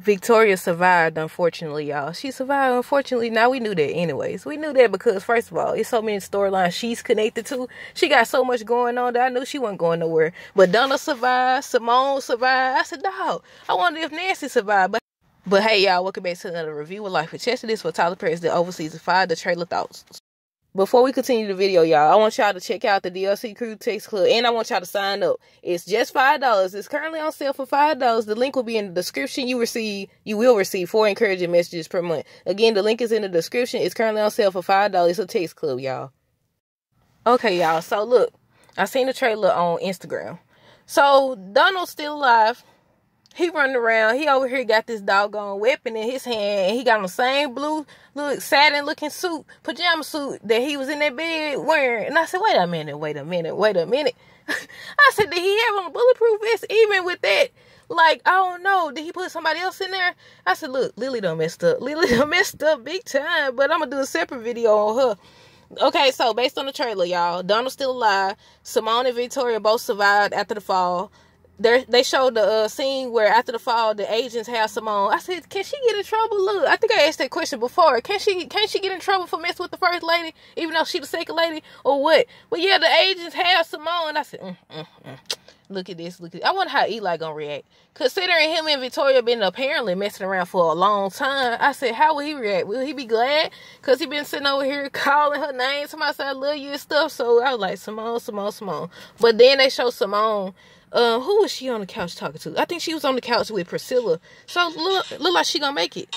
Victoria survived, unfortunately, y'all. She survived, unfortunately. Now we knew that, anyways. We knew that because, first of all, it's so many storylines she's connected to. She got so much going on that I knew she wasn't going nowhere. But Donna survived, Simone survived. I said, dog, I wonder if Nancy survived. But but hey, y'all, welcome back to another review of Life with Chessi. This for Tyler Perry's The Oval Season Five, the trailer thoughts. Before we continue the video, y'all, I want y'all to check out the DLC Crew Text Club and I want y'all to sign up. It's just five dollars. It's currently on sale for five dollars. The link will be in the description. You receive you will receive four encouraging messages per month. Again, the link is in the description. It's currently on sale for five dollars. It's a text club, y'all. Okay, y'all. So look, I seen the trailer on Instagram. So Donald's still alive. He running around. He over here got this doggone weapon in his hand. And he got on the same blue, look, satin looking suit, pajama suit that he was in that bed wearing. And I said, wait a minute, wait a minute, wait a minute. I said, did he have on a bulletproof vest? Even with that, like, I don't know. Did he put somebody else in there? I said, look, Lily done messed up. Lily done messed up big time. But I'm to do a separate video on her. Okay, so based on the trailer, y'all, Donald's still alive. Simone and Victoria both survived after the fall they they showed the uh, scene where after the fall the agents have Simone. I said, can she get in trouble? Look, I think I asked that question before. Can she can she get in trouble for messing with the first lady, even though she the second lady, or what? Well, yeah, the agents have Simone. I said, mm, mm, mm. look at this, look at. This. I wonder how Eli gonna react. Considering him and Victoria been apparently messing around for a long time, I said, how will he react? Will he be glad? Cause he been sitting over here calling her name. Somebody said I love you and stuff. So I was like, Simone, Simone, Simone. But then they show Simone uh, who was she on the couch talking to? I think she was on the couch with Priscilla. So look, look like she gonna make it.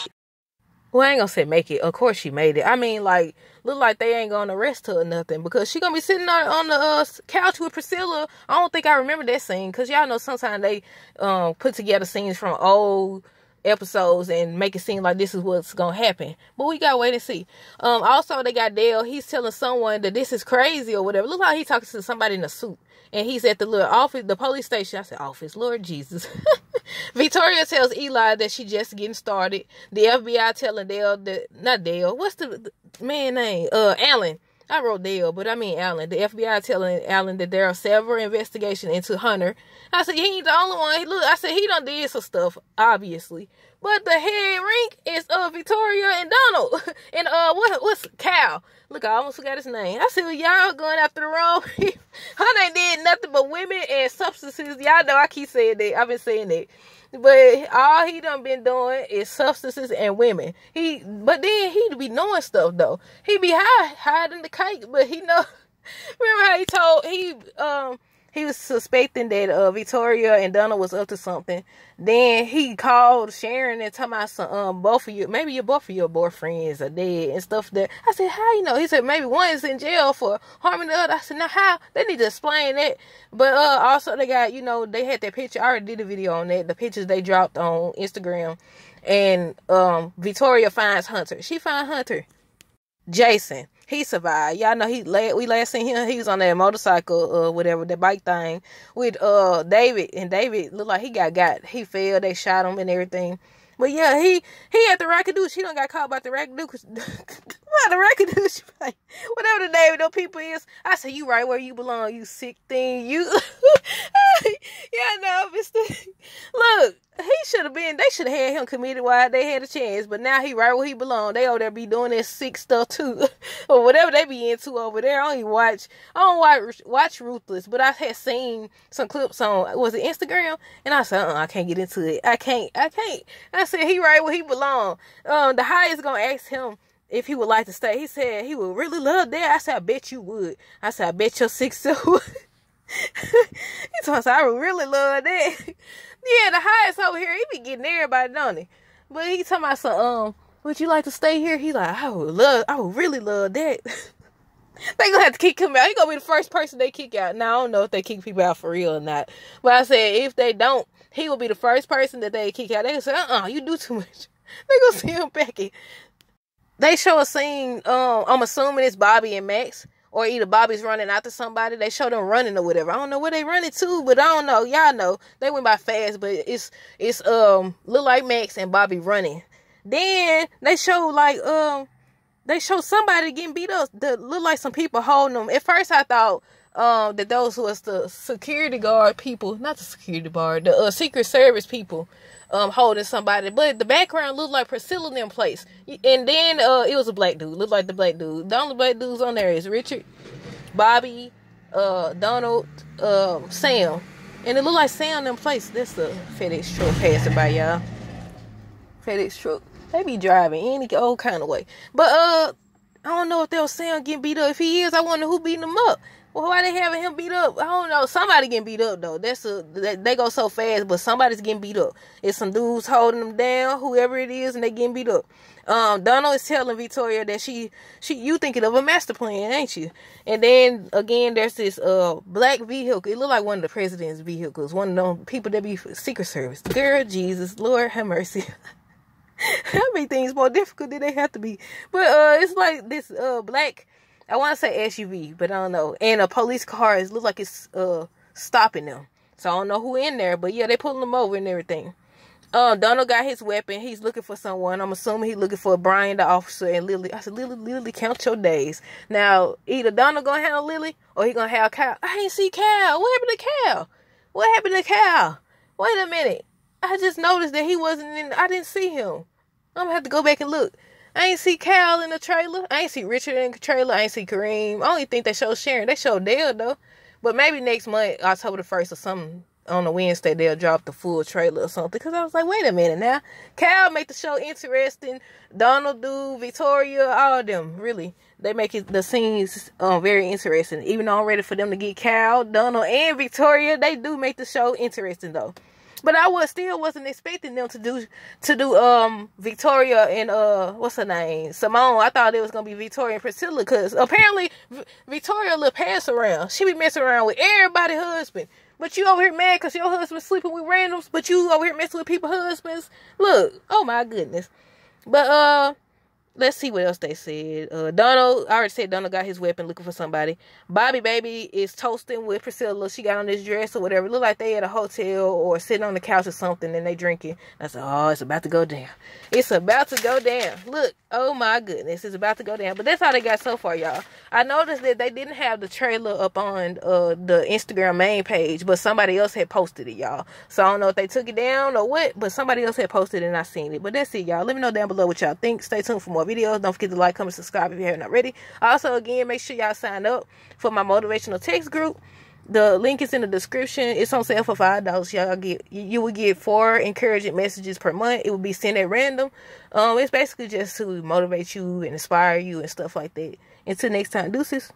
Well, I ain't gonna say make it. Of course she made it. I mean, like, look like they ain't gonna arrest her or nothing because she gonna be sitting on, on the uh, couch with Priscilla. I don't think I remember that scene because y'all know sometimes they um put together scenes from old episodes and make it seem like this is what's gonna happen. But we gotta wait and see. Um, also they got Dale. He's telling someone that this is crazy or whatever. Look like he talking to somebody in a suit and he's at the little office, the police station. I said, office, Lord Jesus. Victoria tells Eli that she just getting started. The FBI telling Dale that, not Dale, what's the, the man name? Uh, Alan. I wrote Dale, but I mean Allen. The FBI telling Allen that there are several investigations into Hunter. I said, he ain't the only one. Look, I said, he done did some stuff, obviously. But the head rink is uh Victoria and Donald. and uh what what's Cal? Look, I almost forgot his name. I see y'all going after the wrong people. Hunter ain't did nothing but women and substances. Y'all know I keep saying that. I've been saying that. But all he done been doing is substances and women. He but then he be knowing stuff though. He be high hiding the cake, but he know remember how he told he um he was suspecting that uh, Victoria and Donna was up to something. Then he called Sharon and told about some um both of you maybe your both of your boyfriends are dead and stuff that I said, How you know? He said maybe one is in jail for harming the other. I said, Now how? They need to explain that. But uh also they got, you know, they had that picture. I already did a video on that, the pictures they dropped on Instagram. And um Victoria finds Hunter. She find Hunter. Jason he survived. Y'all know he we last seen him. He was on that motorcycle, uh, whatever the bike thing with uh David, and David looked like he got got. He fell. They shot him and everything. But yeah, he he had the rackadooch. He don't got caught by the rackadooch. what the rackadooch? Like, whatever the name of those people is. I say you right where you belong. You sick thing. You. yeah, no, Mister. Look, he should have had him committed while they had a chance. But now he right where he belong. They over there be doing that sick stuff too, or whatever they be into over there. I only watch. I don't watch watch Ruthless, but I had seen some clips on was it Instagram, and I said uh-uh, I can't get into it. I can't. I can't. I said he right where he belong. Um, the highest gonna ask him if he would like to stay. He said he would really love that. I said I bet you would. I said I bet your six so. he told us I would really love that. Yeah, the highest over here, he be getting everybody, don't he? But he talking about some, um, would you like to stay here? He like, I would love, I would really love that. they gonna have to kick him out. He gonna be the first person they kick out. Now I don't know if they kick people out for real or not. But I said if they don't, he will be the first person that they kick out. They gonna say, uh uh you do too much. they gonna see him Becky. They show a scene, um, I'm assuming it's Bobby and Max or either Bobby's running after somebody. They show them running or whatever. I don't know where they running to, but I don't know. Y'all know they went by fast, but it's it's um look like Max and Bobby running. Then they show like um they show somebody getting beat up that look like some people holding them. At first I thought um that those was the security guard people, not the security guard, the uh, secret service people um holding somebody, but the background looked like Priscilla in place. And then uh it was a black dude, looked like the black dude. The only black dudes on there is Richard, Bobby, uh Donald, um, Sam. And it looked like Sam in place. That's the FedEx truck passing by y'all. FedEx truck. They be driving any old kind of way. But uh I don't know if they'll Sam getting beat up. If he is, I wonder who beating him up. Well, why they having him beat up? I don't know. Somebody getting beat up though. That's a they, go so fast, but somebody's getting beat up. It's some dudes holding them down, whoever it is, and they getting beat up. Um, Donald is telling Victoria that she she you thinking of a master plan, ain't you? And then again, there's this uh black vehicle. It look like one of the president's vehicles. One of them people that be Secret Service. Girl, Jesus, Lord have mercy. I make things more difficult than they have to be. But uh, it's like this uh black I want to say SUV, but I don't know. And a police car is look like it's uh stopping them. So I don't know who in there, but yeah, they pulling them over and everything. Um, Donald got his weapon. He's looking for someone. I'm assuming he's looking for Brian, the officer, and Lily. I said, Lily, Lily, count your days. Now, either Donald gonna handle Lily or he gonna have Kyle. I ain't see Kyle. What happened to Kyle? What happened to Kyle? Wait a minute. I just noticed that he wasn't in. I didn't see him. I'm gonna have to go back and look. I ain't see Cal in the trailer. I ain't see Richard in the trailer. I ain't see Kareem. I only think they show Sharon. They show Dale though. But maybe next month, October the first or something on a Wednesday, they'll drop the full trailer or something. Cause I was like, wait a minute now. Cal make the show interesting. Donald do, Victoria, all of them. Really. They make it the scenes um very interesting. Even though I'm ready for them to get Cal, Donald, and Victoria, they do make the show interesting though. But I was still wasn't expecting them to do to do um Victoria and uh what's her name Simone. I thought it was gonna be Victoria and Priscilla because apparently v- Victoria little pass around. She be messing around with everybody husband. But you over here mad because your husband's sleeping with randoms, but you over here messing with people husbands. Look, oh my goodness. But uh let's see what else they said. Uh, Donald, I already said Donald got his weapon looking for somebody. Bobby Baby is toasting with Priscilla. She got on this dress or whatever. Look like they at a hotel or sitting on the couch or something and they drinking. I said, oh, it's about to go down. It's about to go down. Look, oh my goodness, it's about to go down. But that's how they got so far, y'all. I noticed that they didn't have the trailer up on uh, the Instagram main page, but somebody else had posted it, y'all. So I don't know if they took it down or what, but somebody else had posted it and I seen it. But that's it, y'all. Let me know down below what y'all think. Stay tuned for more more videos. Don't forget to like, comment, subscribe if you haven't already. Also, again, make sure y'all sign up for my motivational text group. The link is in the description. It's on sale for five dollars. Y'all get you will get four encouraging messages per month. It will be sent at random. Um, it's basically just to motivate you and inspire you and stuff like that. Until next time, deuces.